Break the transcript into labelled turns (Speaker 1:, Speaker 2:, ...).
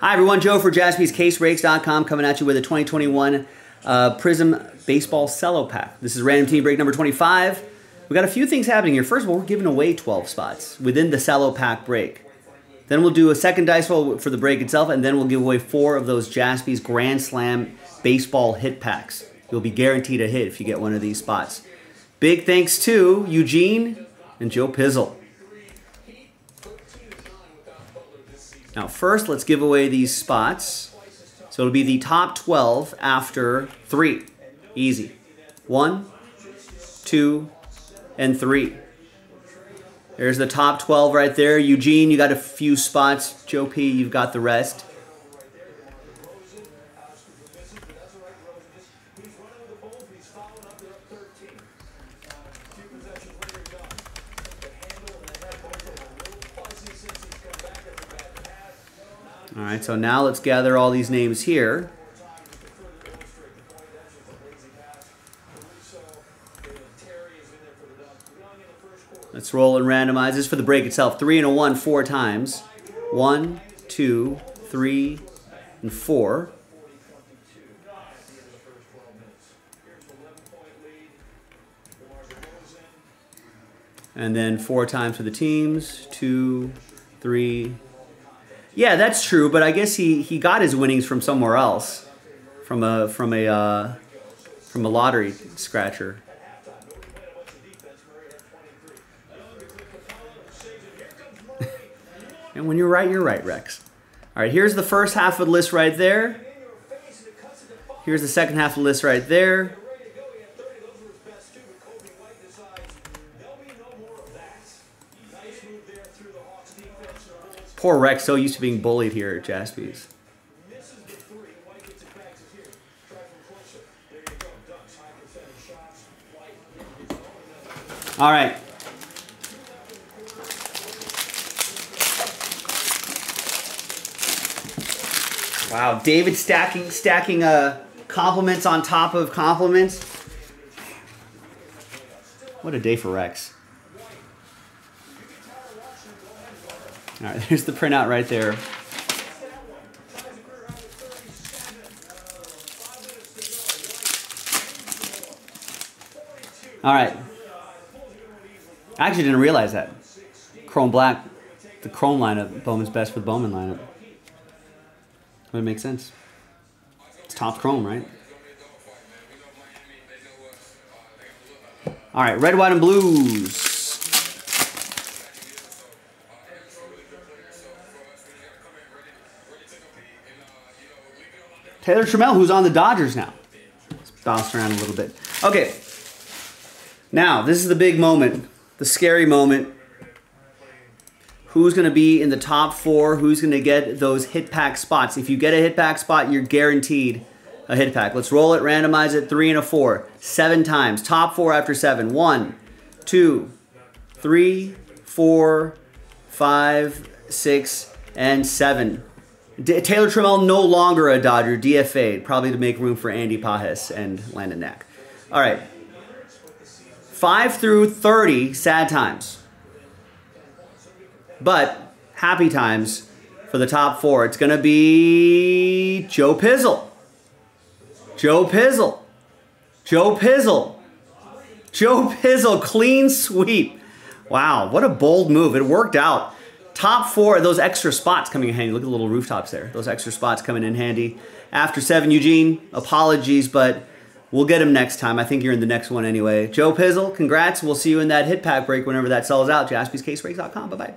Speaker 1: Hi, everyone. Joe for jaspyscasebreaks.com coming at you with a 2021 uh, Prizm Baseball Cello Pack. This is random team break number 25. we got a few things happening here. First of all, we're giving away 12 spots within the Cello Pack break. Then we'll do a second dice roll for the break itself, and then we'll give away four of those Jaspys Grand Slam Baseball Hit Packs. You'll be guaranteed a hit if you get one of these spots. Big thanks to Eugene and Joe Pizzle. Now first, let's give away these spots. So it'll be the top 12 after three. Easy. One, two, and three. There's the top 12 right there. Eugene, you got a few spots. Joe P, you've got the rest. All right, so now let's gather all these names here. Let's roll and randomize. This for the break itself. Three and a one, four times. One, two, three, and four. And then four times for the teams. Two, three, yeah, that's true, but I guess he, he got his winnings from somewhere else, from a from a uh, from a lottery scratcher. and when you're right, you're right, Rex. All right, here's the first half of the list right there. Here's the second half of the list right there. Poor Rex, so used to being bullied here at Jaspys. All right. Wow, David stacking stacking uh, compliments on top of compliments. What a day for Rex. All right, there's the printout right there. All right. I actually didn't realize that. Chrome black, the chrome lineup, Bowman's best for the Bowman lineup. Would make sense. It's Topps Chrome, right? All right, red, white, and blues. Taylor Trammell, who's on the Dodgers now. Let's bounce around a little bit. Okay. Now, this is the big moment, the scary moment. Who's going to be in the top four? Who's going to get those hit pack spots? If you get a hit pack spot, you're guaranteed a hit pack. Let's roll it, randomize it, three and a four. Seven times. Top four after seven. One, two, three, four, five, six, and seven. D Taylor Trammell no longer a Dodger, DFA'd, probably to make room for Andy Pages and Landon Knack. All right. 5 through 30, sad times. But happy times for the top four. It's going to be Joe Pizzle. Joe Pizzle. Joe Pizzle. Joe Pizzle, clean sweep. Wow, what a bold move. It worked out. Top four, those extra spots coming in handy. Look at the little rooftops there. Those extra spots coming in handy. After seven, Eugene, apologies, but we'll get him next time. I think you're in the next one anyway. Joe Pizzle, congrats. We'll see you in that hit pack break whenever that sells out. JaspysCaseBreaks.com. Bye-bye.